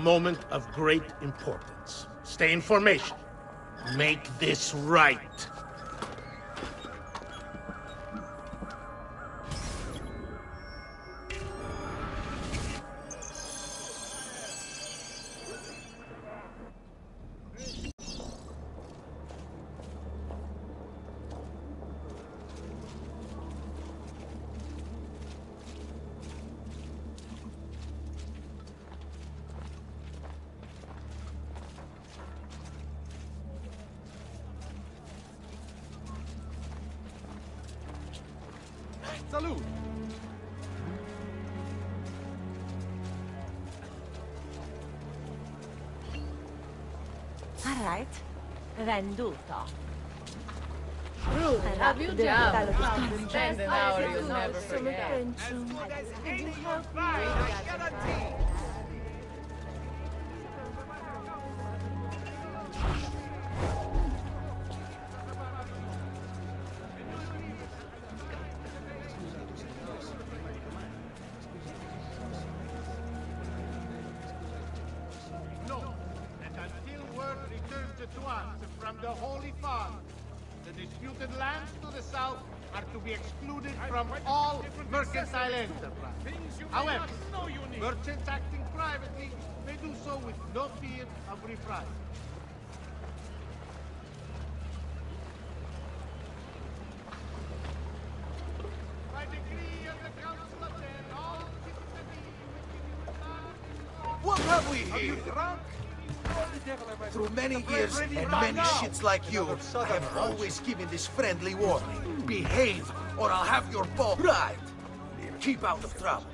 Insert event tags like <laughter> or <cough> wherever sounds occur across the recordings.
moment of great importance. Stay in formation. Make this right. Salute! All right. Venduto. Have you Diventato done? più Spend an hour you'll never forget. No, to us from the Holy Father, the disputed lands to the south are to be excluded from all mercantile enterprise. However, merchants acting privately may do so with no fear of reprisal. By decree of the Council of Ten, all citizens What have we here? Through many years and many shits like you, I have always given this friendly warning. Behave, or I'll have your ball right. Keep out of trouble.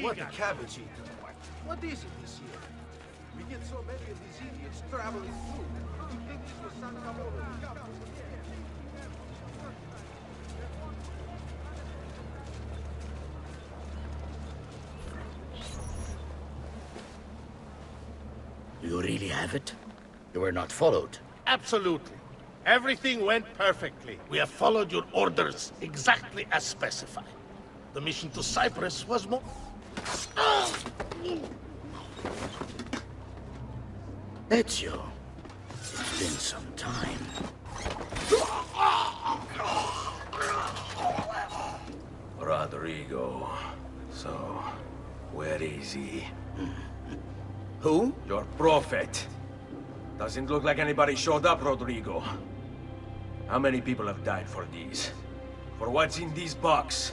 What a cabbage eater. What is it this year? We get so many of these idiots traveling through. You think this was San Camolo? Really have it? You were not followed. Absolutely. Everything went perfectly. We have followed your orders exactly as specified. The mission to Cyprus was more... Ezio. It's been some time. Rodrigo. So, where is he? Hmm. Who? Your prophet. Doesn't look like anybody showed up, Rodrigo. How many people have died for these? For what's in this box?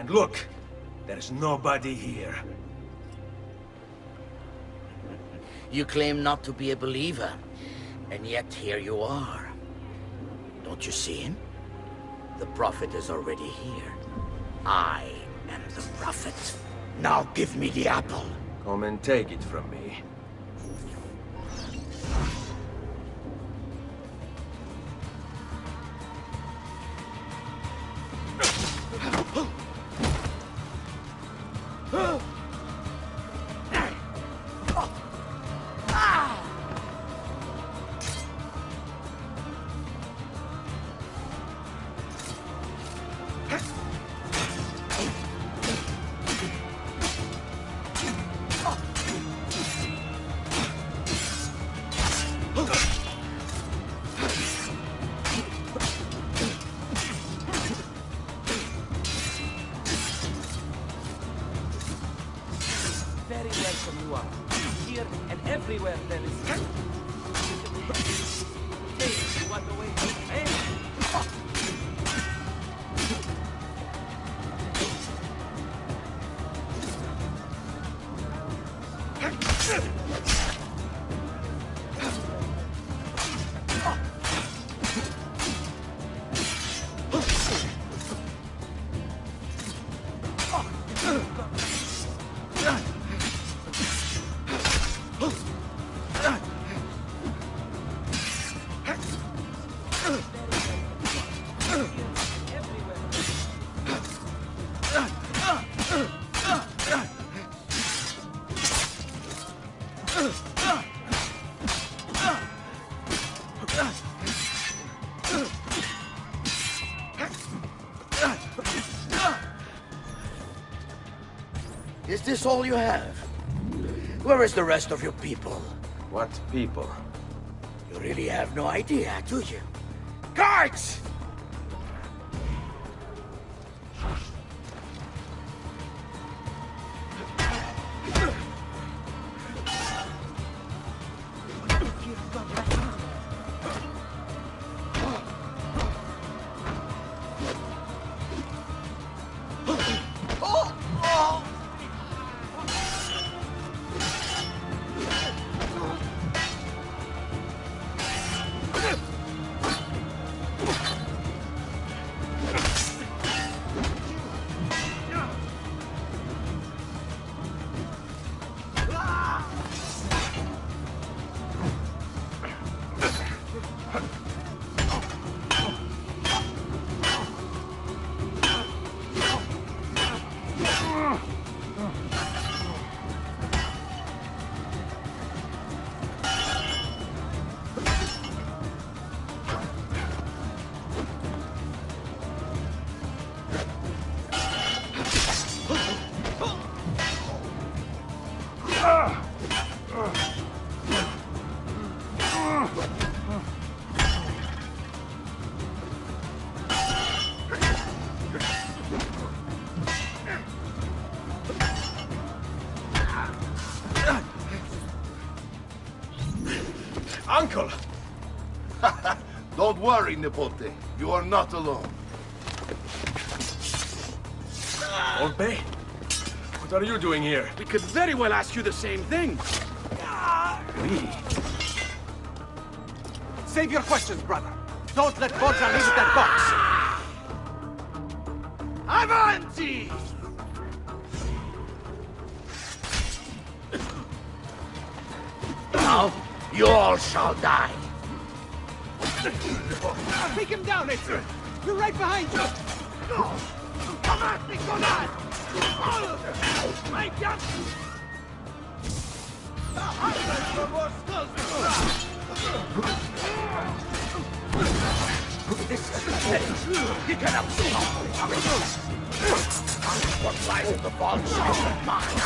And look, there's nobody here. You claim not to be a believer, and yet here you are. Don't you see him? The prophet is already here. I am the prophet. Now give me the apple. Come and take it from me. Here and everywhere there is. Is this all you have? Where is the rest of your people? What people? You really have no idea, do you? Guards! うん。Worry, Nipote. You are not alone. Old Bay? What are you doing here? We could very well ask you the same thing. We? Save your questions, brother. Don't let Borgia leave that box. Avanti! Now, you all shall die. Take him down, Ezio. We're right behind you. Come at me, Conan! My Make up! You cannot stop What lies in the vault shall mine.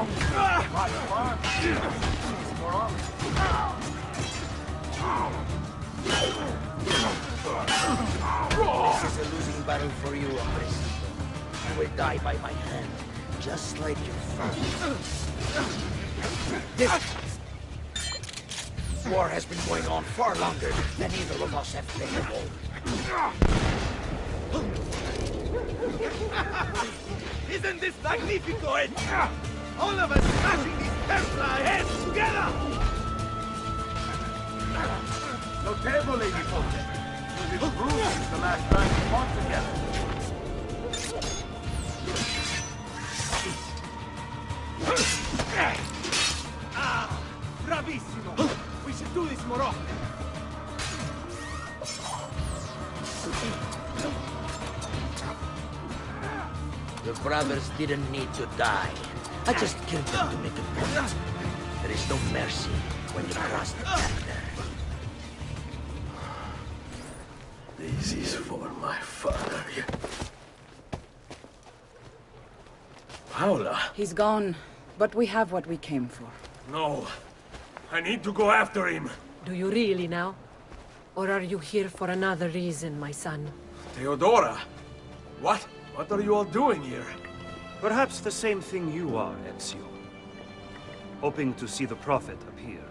This is a losing battle for you, Hombrecito. You will die by my hand, just like your father. This war has been going on far longer than either of us have taken hold. <laughs> Isn't this magnifico, Ezio? All of us smashing these Templar heads together! Notevole, Nipote. You've improved since the last time we fought together. Ah, bravissimo! We should do this more often. The brothers didn't need to die. I just killed them to make a point. There is no mercy when you cross the chapter. This is for my father. Paula? He's gone, but we have what we came for. No. I need to go after him. Do you really now? Or are you here for another reason, my son? Teodora? What? What are you all doing here? Perhaps the same thing you are, Ezio. Hoping to see the Prophet appear.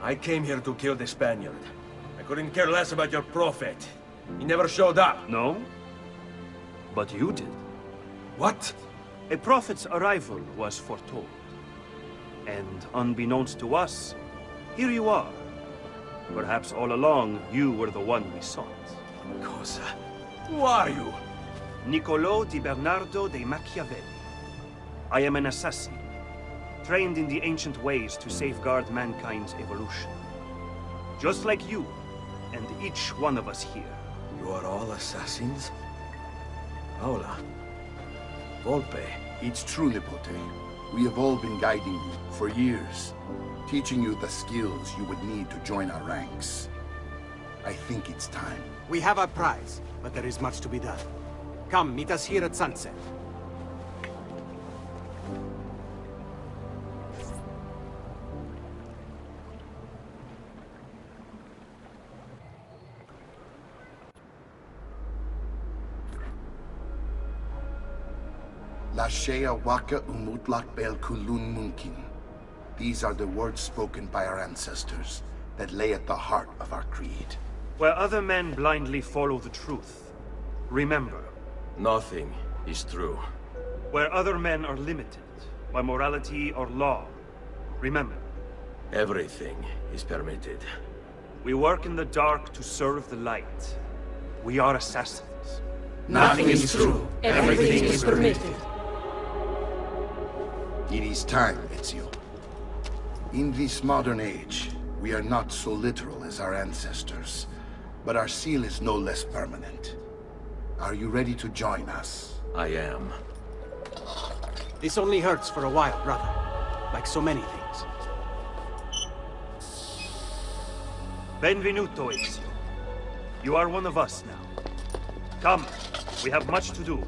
I came here to kill the Spaniard. I couldn't care less about your prophet. He never showed up. No? But you did. What? A prophet's arrival was foretold. And unbeknownst to us, here you are. Perhaps all along, you were the one we sought. Cosa? Who are you? Niccolo di Bernardo de Machiavelli. I am an assassin, trained in the ancient ways to safeguard mankind's evolution. Just like you, and each one of us here. You are all assassins? Hola. Volpe. It's true, Nipote. We have all been guiding you for years, teaching you the skills you would need to join our ranks. I think it's time. We have our prize, but there is much to be done. Come, meet us here at sunset. La Shea Waka Umutlak Bel Kulun Munkin. These are the words spoken by our ancestors that lay at the heart of our creed. Where other men blindly follow the truth, remember, Nothing is true. where other men are limited by morality or law, remember, Everything is permitted. we work in the dark to serve the light. We are assassins. Nothing is true. Everything is permitted. It is time, Ezio. In this modern age, we are not so literal as our ancestors, but our seal is no less permanent. Are you ready to join us? I am. This only hurts for a while, brother. Like so many things. Benvenuto, Ezio. You are one of us now. Come, we have much to do.